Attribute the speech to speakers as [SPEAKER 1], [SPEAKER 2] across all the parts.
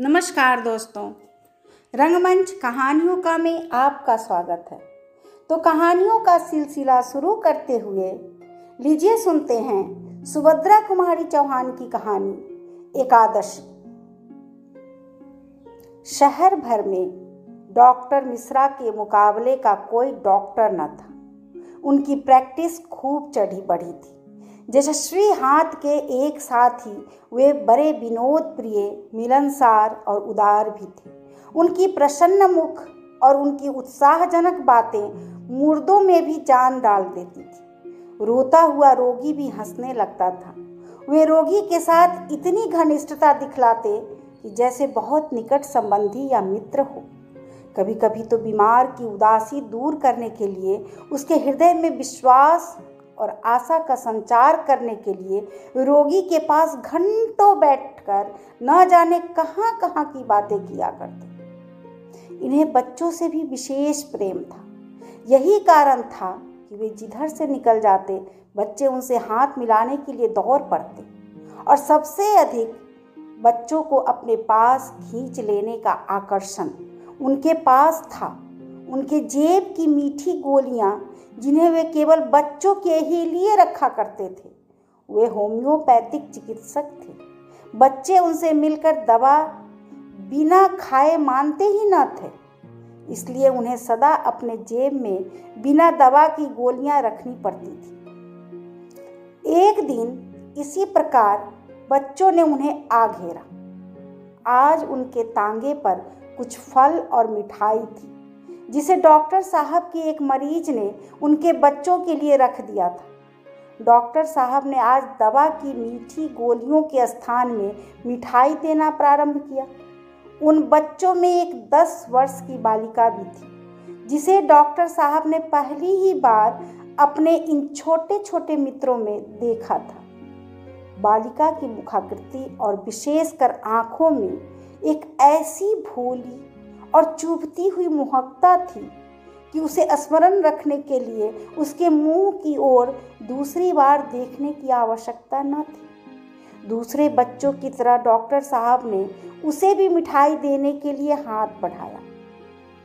[SPEAKER 1] नमस्कार दोस्तों। रंगमंच कहानियों का में आपका स्वागत है। तो कहानियों का सिलसिला शुरू करते हुए लीजिए सुनते हैं सुभद्रा कुमारी चौहान की कहानी, एकादशी। शहर भर में डॉक्टर मिश्रा के मुकाबले का कोई डॉक्टर न था। उनकी प्रैक्टिस खूब चढ़ी बढ़ी थी। यशस्वी हाथ के एक साथ ही वे बड़े विनोद प्रिय, मिलनसार और उदार भी थे। उनकी प्रसन्न मुख और उनकी उत्साहजनक बातें मुर्दों में भी जान डाल देती थी। रोता हुआ रोगी भी हंसने लगता था। वे रोगी के साथ इतनी घनिष्ठता दिखलाते कि जैसे बहुत निकट संबंधी या मित्र हो। कभी कभी तो बीमार की उदासी दूर करने के लिए उसके हृदय में विश्वास और आशा का संचार करने के लिए रोगी के पास घंटों बैठकर न जाने कहाँ कहाँ की बातें किया करते। इन्हें बच्चों से भी विशेष प्रेम था। यही कारण था कि वे जिधर से निकल जाते, बच्चे उनसे हाथ मिलाने के लिए दौड़ पड़ते और सबसे अधिक बच्चों को अपने पास खींच लेने का आकर्षण उनके पास था। उनके जेब की मीठी गोलियाँ, जिन्हें वे केवल बच्चों के ही लिए रखा करते थे, वे होम्योपैथिक चिकित्सक थे। बच्चे उनसे मिलकर दवा बिना खाए मानते ही न थे, इसलिए उन्हें सदा अपने जेब में बिना दवा की गोलियाँ रखनी पड़ती थी। एक दिन इसी प्रकार बच्चों ने उन्हें आ घेरा। आज उनके तांगे पर कुछ फल और मिठाई थी। जिसे डॉक्टर साहब के एक मरीज़ ने उनके बच्चों के लिए रख दिया था। डॉक्टर साहब ने आज दवा की मीठी गोलियों के स्थान में मिठाई देना प्रारंभ किया। उन बच्चों में एक दस वर्ष की बालिका भी थी, जिसे डॉक्टर साहब ने पहली ही बार अपने इन छोटे छोटे मित्रों में देखा था। बालिका की मुखाकृति और विशेषकर आँखों में एक ऐसी भोली और चुभती हुई मुहकता थी कि उसे स्मरण रखने के लिए उसके मुँह की ओर दूसरी बार देखने की आवश्यकता न थी। दूसरे बच्चों की तरह डॉक्टर साहब ने उसे भी मिठाई देने के लिए हाथ बढ़ाया।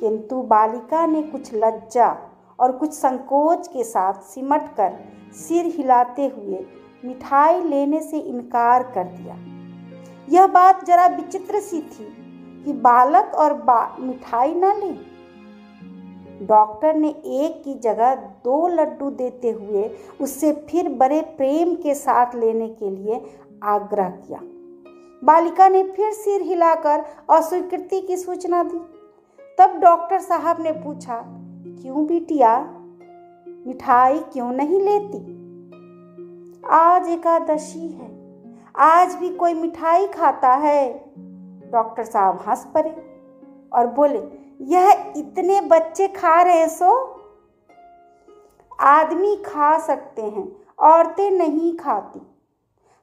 [SPEAKER 1] किंतु बालिका ने कुछ लज्जा और कुछ संकोच के साथ सिमट कर सिर हिलाते हुए मिठाई लेने से इनकार कर दिया। यह बात जरा विचित्र सी थी कि बालक और बा, मिठाई ना लें। डॉक्टर ने एक की जगह दो लड्डू देते हुए उससे फिर बड़े प्रेम के साथ लेने के लिए आग्रह किया। बालिका ने फिर सिर हिलाकर अस्वीकृति की सूचना दी। तब डॉक्टर साहब ने पूछा, क्यों बिटिया, मिठाई क्यों नहीं लेती? आज एकादशी है। आज भी कोई मिठाई खाता है। डॉक्टर साहब हंस पड़े और बोले, यह इतने बच्चे खा रहे सो? आदमी खा सकते हैं, औरतें नहीं खाती।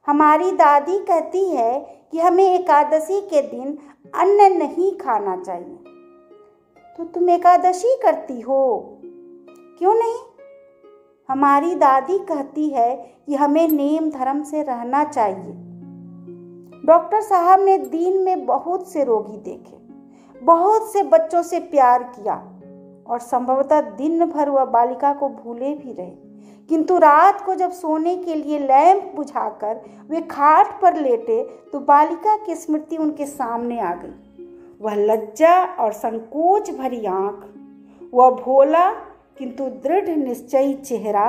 [SPEAKER 1] हमारी दादी कहती है कि हमें एकादशी के दिन अन्न नहीं खाना चाहिए। तो तुम एकादशी करती हो? क्यों नहीं? हमारी दादी कहती है कि हमें नेम धर्म से रहना चाहिए। डॉक्टर साहब ने दिन में बहुत से रोगी देखे, बहुत से बच्चों से प्यार किया और संभवतः दिन भर वह बालिका को भूले भी रहे। किंतु रात को जब सोने के लिए लैंप बुझाकर वे खाट पर लेटे तो बालिका की स्मृति उनके सामने आ गई। वह लज्जा और संकोच भरी आँख, वह भोला किंतु दृढ़ निश्चयी चेहरा,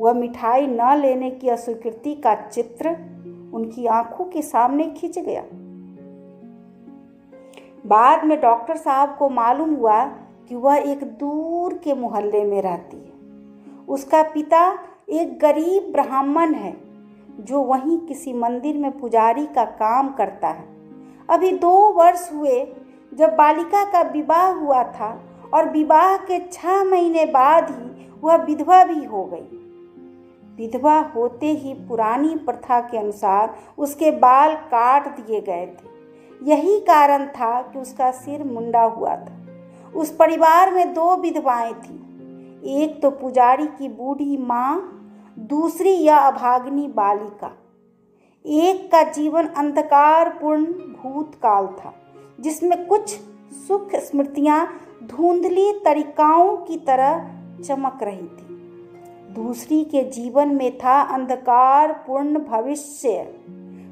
[SPEAKER 1] वह मिठाई न लेने की अस्वीकृति का चित्र उनकी आँखों के सामने खिंच गया। बाद में डॉक्टर साहब को मालूम हुआ कि वह एक दूर के मोहल्ले में रहती है। उसका पिता एक गरीब ब्राह्मण है, जो वहीं किसी मंदिर में पुजारी का काम करता है। अभी दो वर्ष हुए, जब बालिका का विवाह हुआ था और विवाह के छह महीने बाद ही वह विधवा भी हो गई। विधवा होते ही पुरानी प्रथा के अनुसार उसके बाल काट दिए गए थे। यही कारण था कि उसका सिर मुंडा हुआ था। उस परिवार में दो विधवाएँ थीं। एक तो पुजारी की बूढ़ी माँ, दूसरी यह अभाग्नि बालिका। एक का जीवन अंधकारपूर्ण भूतकाल था, जिसमें कुछ सुख स्मृतियाँ धुंधली तरीकाओं की तरह चमक रही थी। दूसरी के जीवन में था अंधकार, पूर्ण भविष्य।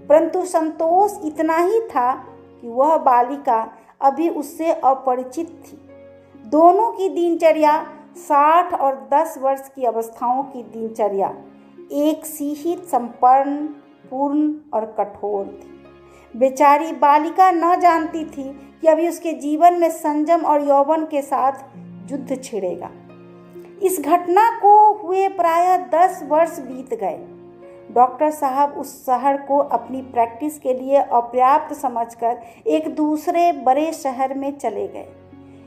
[SPEAKER 1] परंतु संतोष इतना ही था कि वह बालिका अभी उससे अपरिचित थी। दोनों की दिनचर्या, साठ और दस वर्ष की अवस्थाओं की दिनचर्या, एक सी ही संपन्न, पूर्ण और कठोर थी। बेचारी बालिका न जानती थी कि अभी उसके जीवन में संयम और यौवन के साथ युद्ध छिड़ेगा। इस घटना को हुए प्राय दस वर्ष बीत गए। डॉक्टर साहब उस शहर को अपनी प्रैक्टिस के लिए अपर्याप्त समझकर एक दूसरे बड़े शहर में चले गए।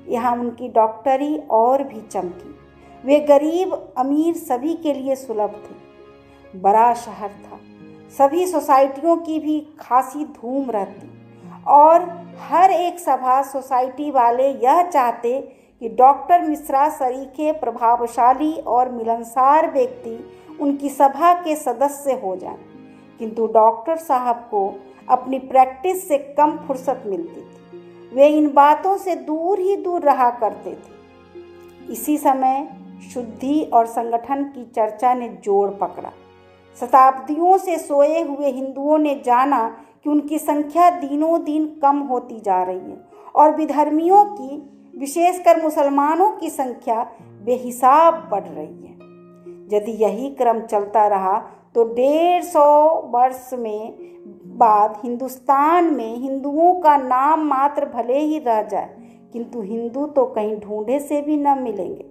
[SPEAKER 1] यहाँ उनकी डॉक्टरी और भी चमकी। वे गरीब, अमीर सभी के लिए सुलभ थे। बड़ा शहर था। सभी सोसाइटियों की भी खासी धूम रहती। और हर एक सभा सोसाइटी वाले यह चाहते कि डॉक्टर मिश्रा सरीखे प्रभावशाली और मिलनसार व्यक्ति उनकी सभा के सदस्य हो जाएँ। किंतु डॉक्टर साहब को अपनी प्रैक्टिस से कम फुर्सत मिलती थी। वे इन बातों से दूर ही दूर रहा करते थे। इसी समय शुद्धि और संगठन की चर्चा ने ज़ोर पकड़ा। शताब्दियों से सोए हुए हिंदुओं ने जाना कि उनकी संख्या दिनों दिन कम होती जा रही है और विधर्मियों की विशेषकर मुसलमानों की संख्या बेहिसाब बढ़ रही है। यदि यही क्रम चलता रहा तो डेढ़ सौ वर्ष में बाद हिंदुस्तान में हिंदुओं का नाम मात्र भले ही रह जाए, किंतु हिंदू तो कहीं ढूंढे से भी न मिलेंगे।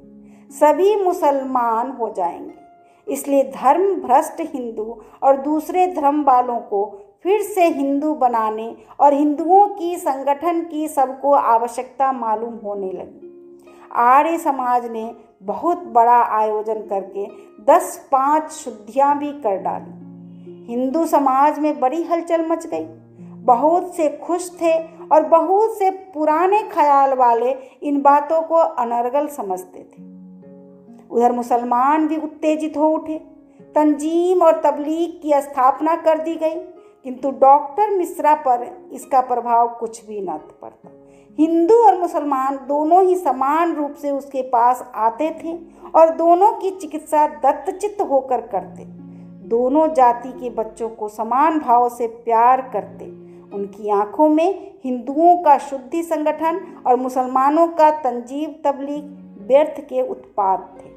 [SPEAKER 1] सभी मुसलमान हो जाएँगे। इसलिए धर्म भ्रष्ट हिंदू और दूसरे धर्म वालों को फिर से हिंदू बनाने और हिंदुओं की संगठन की सबको आवश्यकता मालूम होने लगी। आर्य समाज ने बहुत बड़ा आयोजन करके दस पाँच शुद्धियाँ भी कर डाली। हिंदू समाज में बड़ी हलचल मच गई। बहुत से खुश थे और बहुत से पुराने ख्याल वाले इन बातों को अनर्गल समझते थे। उधर मुसलमान भी उत्तेजित हो उठे। तंजीम और तबलीग की स्थापना कर दी गई। किंतु डॉक्टर मिश्रा पर इसका प्रभाव कुछ भी न पड़ता। हिंदू और मुसलमान दोनों ही समान रूप से उसके पास आते थे और दोनों की चिकित्सा दत्तचित्त होकर करते। दोनों जाति के बच्चों को समान भाव से प्यार करते। उनकी आँखों में हिंदुओं का शुद्धि संगठन और मुसलमानों का तंजीब तबलीग व्यर्थ के उत्पाद थे।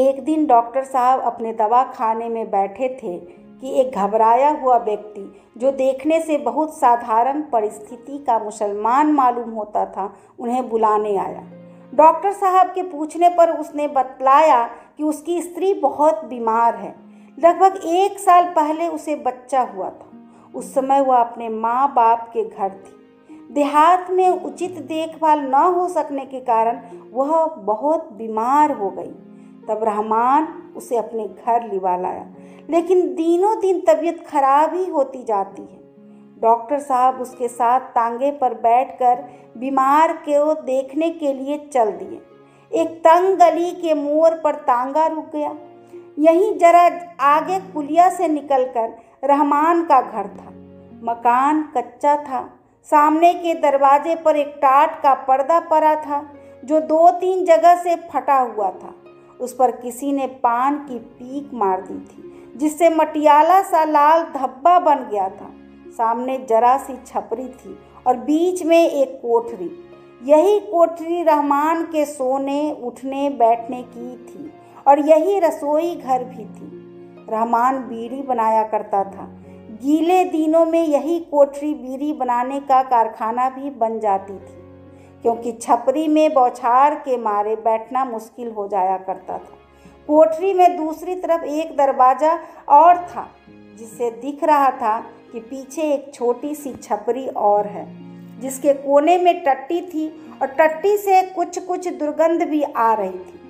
[SPEAKER 1] एक दिन डॉक्टर साहब अपने दवा खाने में बैठे थे कि एक घबराया हुआ व्यक्ति, जो देखने से बहुत साधारण परिस्थिति का मुसलमान मालूम होता था, उन्हें बुलाने आया। डॉक्टर साहब के पूछने पर उसने बतलाया कि उसकी स्त्री बहुत बीमार है। लगभग एक साल पहले उसे बच्चा हुआ था। उस समय वह अपने माँ बाप के घर थी। देहात में उचित देखभाल न हो सकने के कारण वह बहुत बीमार हो गई। तब रहमान उसे अपने घर लिवा लाया। लेकिन दिनों दिन तबीयत खराब ही होती जाती है। डॉक्टर साहब उसके साथ तांगे पर बैठकर बीमार को देखने के लिए चल दिए। एक तंग गली के मोड़ पर तांगा रुक गया। यहीं जरा आगे कुलिया से निकलकर रहमान का घर था। मकान कच्चा था। सामने के दरवाजे पर एक टाट का पर्दा पड़ा था, जो दो तीन जगह से फटा हुआ था। उस पर किसी ने पान की पीक मार दी थी। जिससे मटियाला सा लाल धब्बा बन गया था। सामने जरा सी छपरी थी और बीच में एक कोठरी। यही कोठरी रहमान के सोने, उठने, बैठने की थी और यही रसोई घर भी थी। रहमान बीड़ी बनाया करता था। गीले दिनों में यही कोठरी बीड़ी बनाने का कारखाना भी बन जाती थी, क्योंकि छपरी में बौछार के मारे बैठना मुश्किल हो जाया करता था। कोठरी में दूसरी तरफ़ एक दरवाज़ा और था, जिससे दिख रहा था कि पीछे एक छोटी सी छपरी और है, जिसके कोने में टट्टी थी और टट्टी से कुछ कुछ दुर्गंध भी आ रही थी।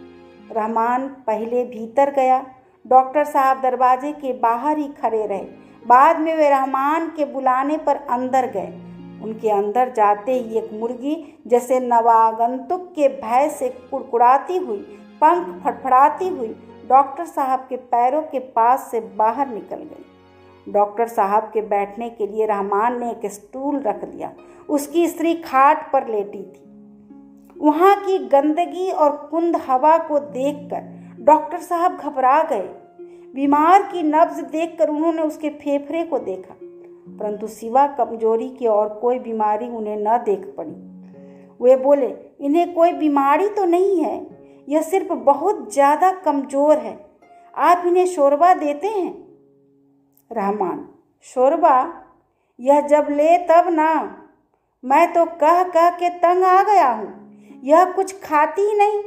[SPEAKER 1] रहमान पहले भीतर गया। डॉक्टर साहब दरवाजे के बाहर ही खड़े रहे। बाद में वे रहमान के बुलाने पर अंदर गए। उनके अंदर जाते ही एक मुर्गी, जैसे नवागंतुक के भय से कुड़कुड़ाती हुई पंख फड़फड़ाती हुई डॉक्टर साहब के पैरों के पास से बाहर निकल गई। डॉक्टर साहब के बैठने के लिए रहमान ने एक स्टूल रख दिया उसकी स्त्री खाट पर लेटी थी। वहाँ की गंदगी और कुंद हवा को देखकर डॉक्टर साहब घबरा गए। बीमार की नब्ज देखकर उन्होंने उसके फेफड़े को देखा, परंतु सिवा कमज़ोरी की और कोई बीमारी उन्हें न देख पड़ी। वे बोले, इन्हें कोई बीमारी तो नहीं है? यह सिर्फ़ बहुत ज़्यादा कमज़ोर है। आप इन्हें शोरबा देते हैं? रहमान, शोरबा? यह जब ले तब ना। मैं तो कह कह के तंग आ गया हूँ। यह कुछ खाती नहीं।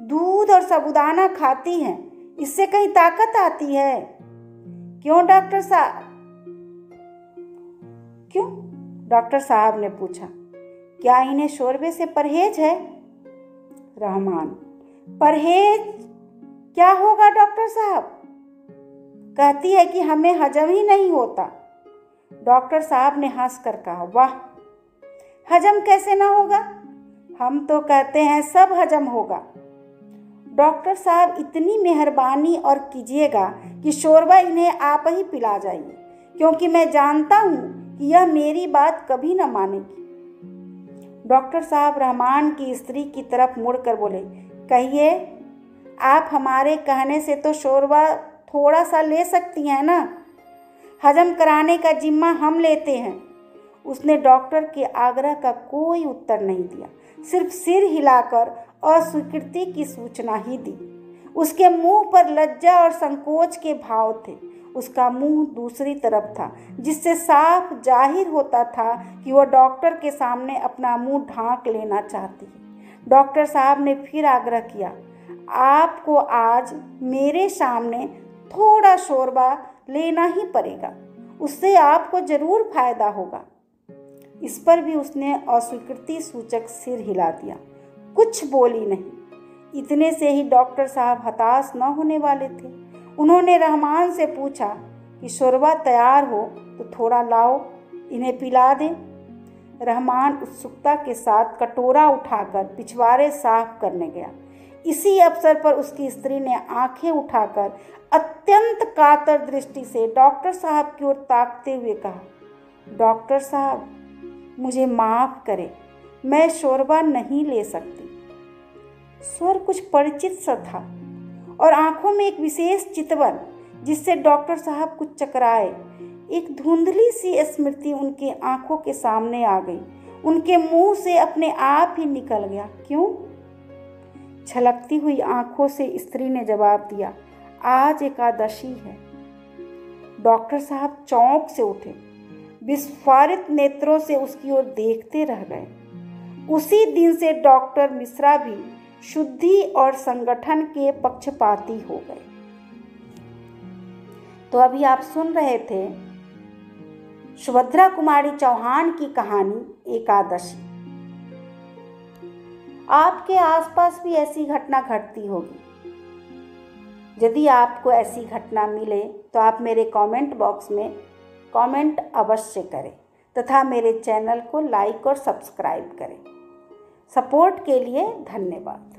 [SPEAKER 1] दूध और साबुदाना खाती है। इससे कहीं ताकत आती है। क्यों डॉक्टर साहब क्यों? डॉक्टर साहब ने पूछा। क्या इन्हें शोरबे से परहेज है? रहमान परहेज, क्या होगा डॉक्टर साहब? कहती है कि हमें हजम ही नहीं होता। डॉक्टर साहब ने हंस कर कहा, वाह, हजम कैसे ना होगा? हम तो कहते हैं सब हजम होगा। डॉक्टर साहब इतनी मेहरबानी और कीजिएगा कि शोरबा इन्हें आप ही पिला जाइए, क्योंकि मैं जानता हूँ कि यह मेरी बात कभी न मानेगी। डॉक्टर साहब रहमान की स्त्री की तरफ़ मुड़कर बोले कहिए, आप हमारे कहने से तो शोरबा थोड़ा सा ले सकती हैं ना? हजम कराने का जिम्मा हम लेते हैं। उसने डॉक्टर के आग्रह का कोई उत्तर नहीं दिया। सिर्फ़ सिर हिलाकर अस्वीकृति की सूचना ही दी। उसके मुँह पर लज्जा और संकोच के भाव थे। उसका मुँह दूसरी तरफ़ था, जिससे साफ़ ज़ाहिर होता था कि वह डॉक्टर के सामने अपना मुँह ढांक लेना चाहती है। डॉक्टर साहब ने फिर आग्रह किया, आपको आज मेरे सामने थोड़ा शोरबा लेना ही पड़ेगा। उससे आपको ज़रूर फ़ायदा होगा। इस पर भी उसने अस्वीकृति सूचक सिर हिला दिया। कुछ बोली नहीं। इतने से ही डॉक्टर साहब हताश न होने वाले थे। उन्होंने रहमान से पूछा कि, शोरबा तैयार हो तो थोड़ा लाओ, इन्हें पिला दें। रहमान उत्सुकता के साथ कटोरा उठाकर पिछवाड़े साफ़ करने गया। इसी अवसर पर उसकी स्त्री ने आँखें उठाकर अत्यंत कातर दृष्टि से डॉक्टर साहब की ओर ताकते हुए कहा, डॉक्टर साहब, मुझे माफ़ करें, मैं शोरबा नहीं ले सकती। स्वर कुछ परिचित सा था और आँखों में एक विशेष चितवन जिससे डॉक्टर साहब कुछ चकराए एक धुंधली सी स्मृति उनके आँखों के सामने आ गई। उनके मुँह से अपने आप ही निकल गया। क्यों? छलकती हुई आँखों से स्त्री ने जवाब दिया, आज एकादशी है। डॉक्टर साहब चौंक से उठे। विस्फारित नेत्रों से उसकी ओर देखते रह गए। उसी दिन से डॉक्टर मिश्रा भी शुद्धि और संगठन के पक्षपाती हो गए। तो अभी आप सुन रहे थे सुभद्रा कुमारी चौहान की कहानी एकादशी। आपके आसपास भी ऐसी घटना घटती होगी। यदि आपको ऐसी घटना मिले तो आप मेरे कमेंट बॉक्स में कमेंट अवश्य करें तथा मेरे चैनल को लाइक और सब्सक्राइब करें। सपोर्ट के लिए धन्यवाद।